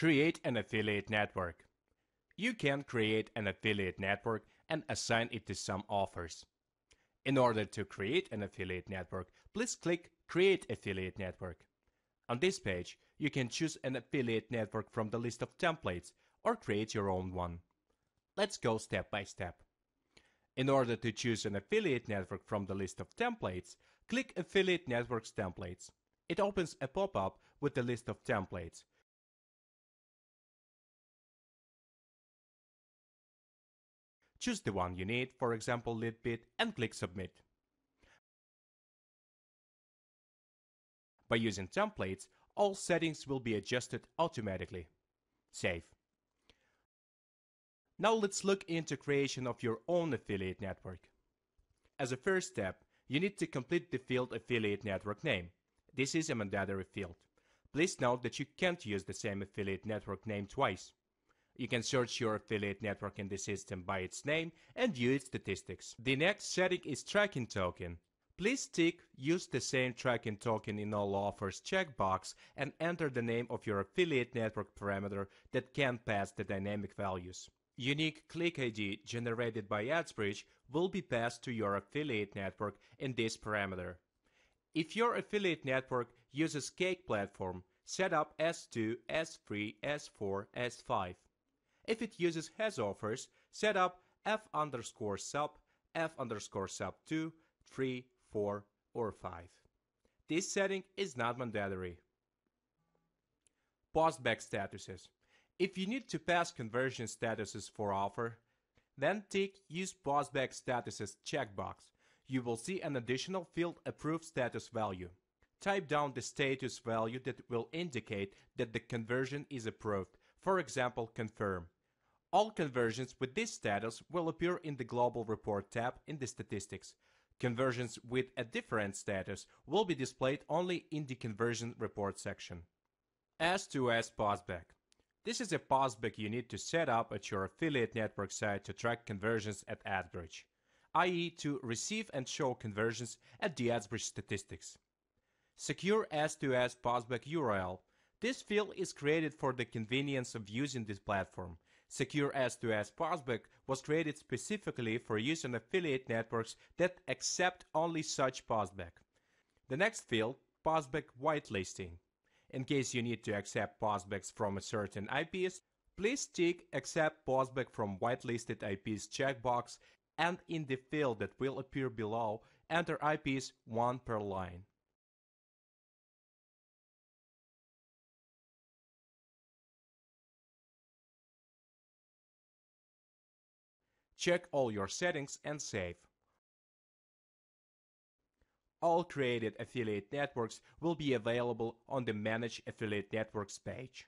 Create an affiliate network. You can create an affiliate network and assign it to some offers. In order to create an affiliate network, please click Create Affiliate Network. On this page, you can choose an affiliate network from the list of templates or create your own one. Let's go step by step. In order to choose an affiliate network from the list of templates, click Affiliate Networks Templates. It opens a pop-up with the list of templates. Choose the one you need, for example Leadbit, and click Submit. By using templates, all settings will be adjusted automatically. Save. Now let's look into creation of your own affiliate network. As a first step, you need to complete the field affiliate network name. This is a mandatory field. Please note that you can't use the same affiliate network name twice. You can search your affiliate network in the system by its name and view its statistics. The next setting is tracking token. Please tick Use the same tracking token in all offers checkbox and enter the name of your affiliate network parameter that can pass the dynamic values. Unique click ID generated by AdsBridge will be passed to your affiliate network in this parameter. If your affiliate network uses Cake platform, set up S2, S3, S4, S5. If it uses HasOffers, set up f underscore sub, f underscore sub 2, 3, 4, or 5. This setting is not mandatory. Postback statuses. If you need to pass conversion statuses for offer, then tick Use Postback Statuses checkbox. You will see an additional field Approved Status Value. Type down the status value that will indicate that the conversion is approved, for example, confirm. All conversions with this status will appear in the Global Report tab in the statistics. Conversions with a different status will be displayed only in the Conversion Report section. S2S Postback. This is a postback you need to set up at your affiliate network site to track conversions at AdsBridge, i.e. to receive and show conversions at the AdsBridge statistics. Secure S2S Postback URL. This field is created for the convenience of using this platform. Secure S2S Postback was created specifically for use on affiliate networks that accept only such postback. The next field, Postback Whitelisting. In case you need to accept postbacks from a certain IPs, please tick Accept postback from whitelisted IPs checkbox and in the field that will appear below, enter IPs 1 per line. Check all your settings and save. All created affiliate networks will be available on the Manage Affiliate Networks page.